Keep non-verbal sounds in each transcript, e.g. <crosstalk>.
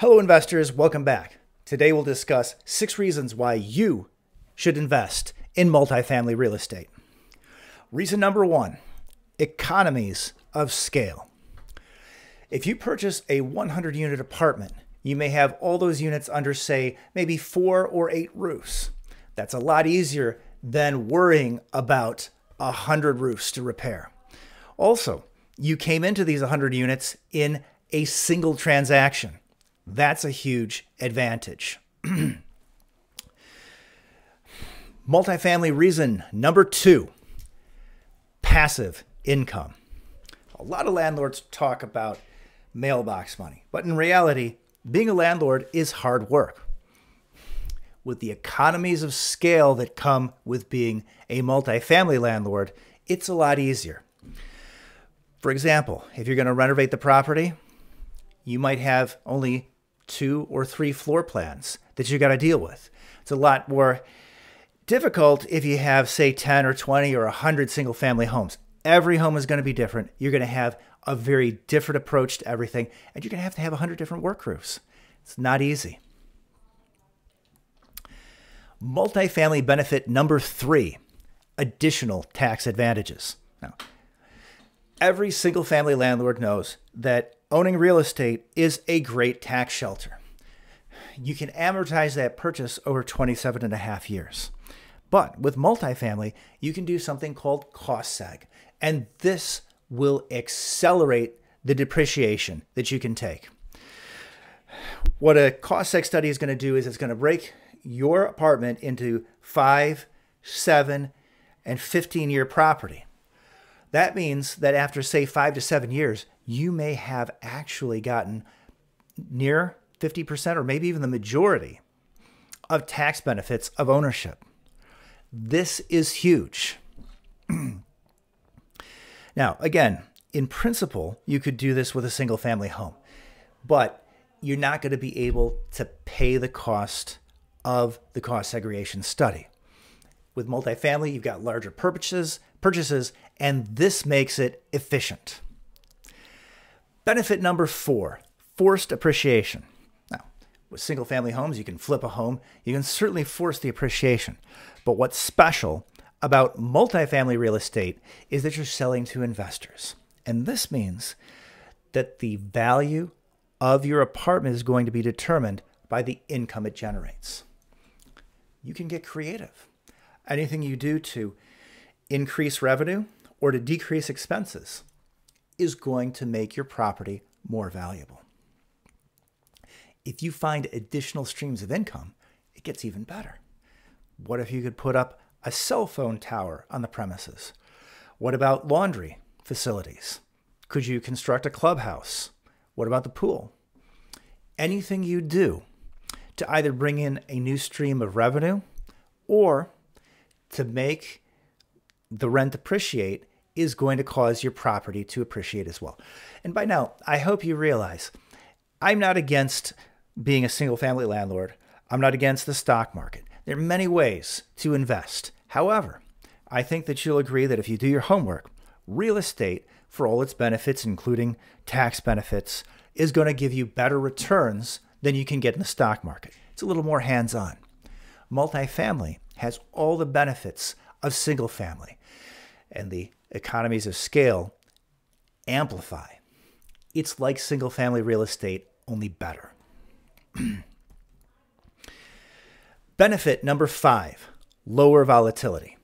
Hello, investors. Welcome back. Today we'll discuss six reasons why you should invest in multifamily real estate. Reason number one economies of scale. If you purchase a 100 unit apartment, you may have all those units under, say, maybe four or eight roofs. That's a lot easier than worrying about a 100 roofs to repair. Also, you came into these 100 units in a single transaction. That's a huge advantage. <clears throat> Multifamily reason number two passive income. A lot of landlords talk about mailbox money, but in reality, being a landlord is hard work. With the economies of scale that come with being a multifamily landlord, it's a lot easier. For example, if you're going to renovate the property, you might have only two or three floor plans that you got to deal with. It's a lot more difficult if you have, say, 10 or 20 or 100 single family homes. Every home is going to be different. You're going to have a very different approach to everything, and you're going to have to have 100 different work crews. It's not easy. Multifamily benefit number three additional tax advantages. Now, every single family landlord knows that owning real estate is a great tax shelter. You can amortize that purchase over 27 and a half years. But with multifamily, you can do something called cost seg, and this will accelerate the depreciation that you can take. What a cost seg study is going to do is it's going to break your apartment into five, seven, and 15 year property. That means that after, say, five to seven years, you may have actually gotten near 50% or maybe even the majority of tax benefits of ownership. This is huge. <clears throat> now, again, in principle, you could do this with a single family home, but you're not going to be able to pay the cost of the cost segregation study. With multifamily, you've got larger purchases, purchases, and this makes it efficient. Benefit number four forced appreciation. Now, with single family homes, you can flip a home, you can certainly force the appreciation. But what's special about multifamily real estate is that you're selling to investors. And this means that the value of your apartment is going to be determined by the income it generates. You can get creative. Anything you do to increase revenue or to decrease expenses is going to make your property more valuable. If you find additional streams of income, it gets even better. What if you could put up a cell phone tower on the premises? What about laundry facilities? Could you construct a clubhouse? What about the pool? Anything you do to either bring in a new stream of revenue or to make the rent appreciate is going to cause your property to appreciate as well. And by now, I hope you realize I'm not against being a single family landlord. I'm not against the stock market. There are many ways to invest. However, I think that you'll agree that if you do your homework, real estate, for all its benefits, including tax benefits, is going to give you better returns than you can get in the stock market. It's a little more hands on. Multifamily has all the benefits of single family, and the economies of scale amplify. It's like single family real estate, only better. <clears throat> Benefit number five lower volatility.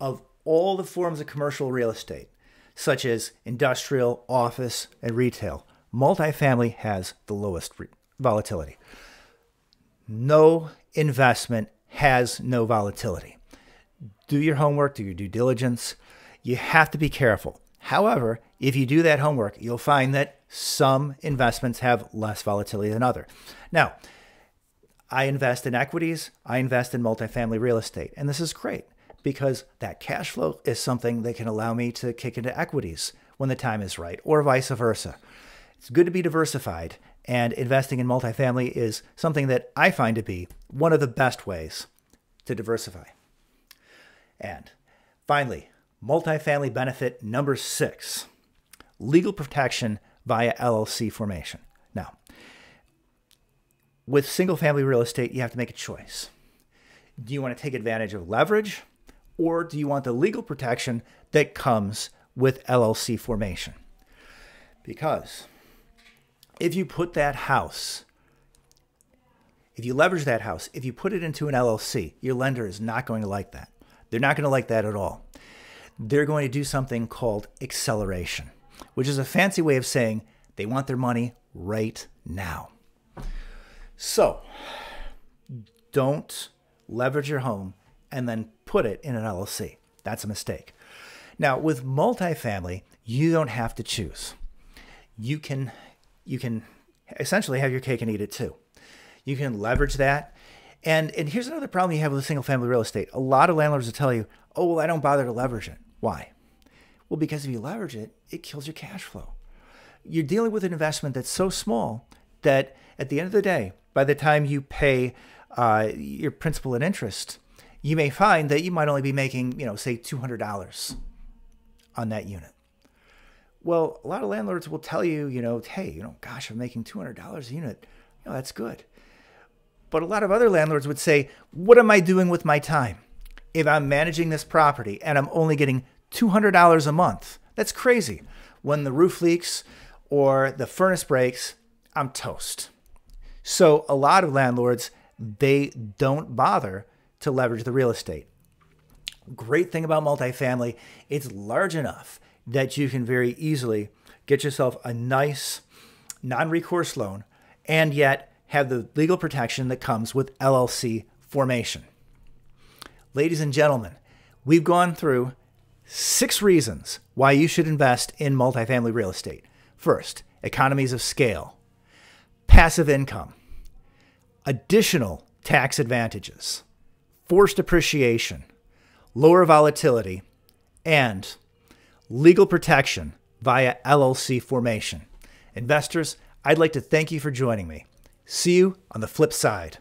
Of all the forms of commercial real estate, such as industrial, office, and retail, multifamily has the lowest volatility. No investment has no volatility do your homework, do your due diligence. You have to be careful. However, if you do that homework, you'll find that some investments have less volatility than other. Now, I invest in equities, I invest in multifamily real estate, and this is great because that cash flow is something that can allow me to kick into equities when the time is right, or vice versa. It's good to be diversified, and investing in multifamily is something that I find to be one of the best ways to diversify. And finally, multifamily benefit number six legal protection via LLC formation. Now, with single family real estate, you have to make a choice. Do you want to take advantage of leverage or do you want the legal protection that comes with LLC formation? Because if you put that house, if you leverage that house, if you put it into an LLC, your lender is not going to like that. They're not going to like that at all. They're going to do something called acceleration, which is a fancy way of saying they want their money right now. So don't leverage your home and then put it in an LLC. That's a mistake. Now, with multifamily, you don't have to choose. You can you can essentially have your cake and eat it too. You can leverage that. And and here's another problem you have with single family real estate. A lot of landlords will tell you, "Oh, well, I don't bother to leverage it." Why? Well, because if you leverage it, it kills your cash flow. You're dealing with an investment that's so small that at the end of the day, by the time you pay uh, your principal and interest, you may find that you might only be making, you know, say $200 on that unit. Well, a lot of landlords will tell you, you know, hey, you know, gosh, I'm making $200 a unit. You know, that's good. But a lot of other landlords would say, what am I doing with my time? If I'm managing this property and I'm only getting $200 a month, that's crazy. When the roof leaks or the furnace breaks, I'm toast. So a lot of landlords, they don't bother to leverage the real estate. Great thing about multifamily, it's large enough that you can very easily get yourself a nice non recourse loan and yet have the legal protection that comes with LLC formation. Ladies and gentlemen, we've gone through six reasons why you should invest in multifamily real estate. First, economies of scale, passive income, additional tax advantages, forced appreciation, lower volatility, and legal protection via LLC formation. Investors, I'd like to thank you for joining me. See you on the flip side.